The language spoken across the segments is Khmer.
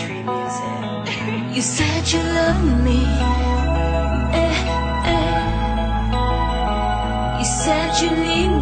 tree music. you said you love me. Eh, eh. You said you need me.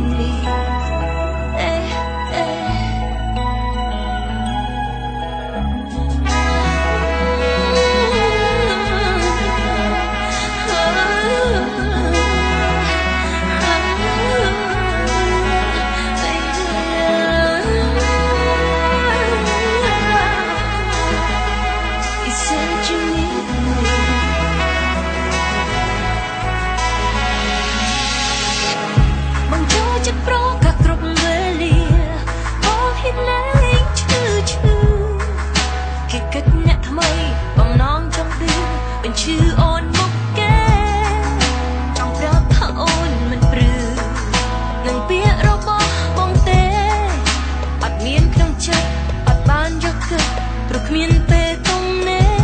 មានពេលទុំនេះ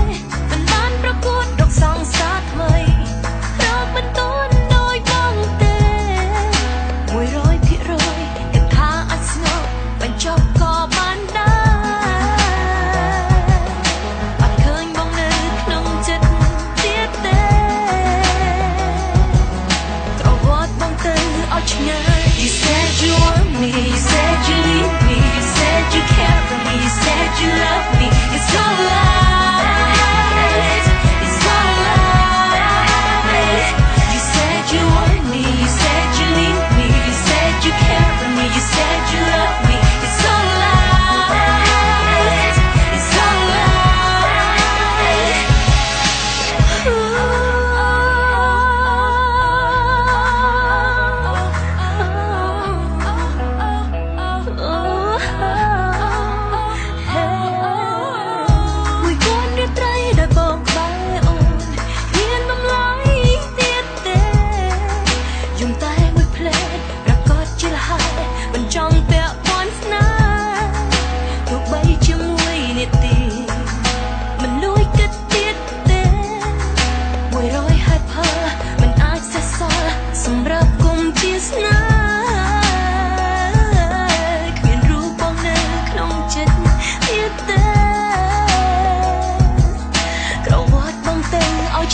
មិនបានប្រកួតរកសងសាថ្មីរកមិនទាន់ដោយបងទេ100%ទាំងថាអត់ស្ងប់បញ្ចប់ក៏បានដែរអត់ឃើញបងនៅក្នុងចិត្តទៀតទេត្រវត់បងទៅអត់ឆ្ងាយ You said you want me, you said you leave me, you said you care for me, you said you love me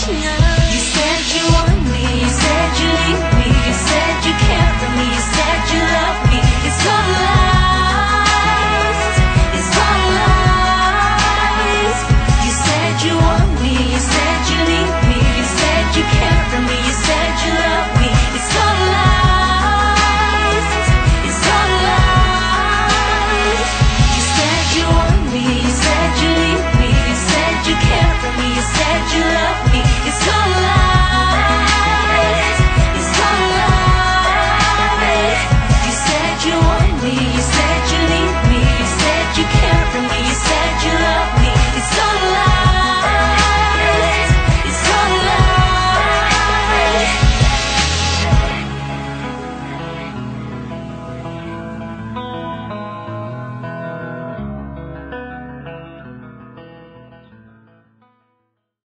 tonight.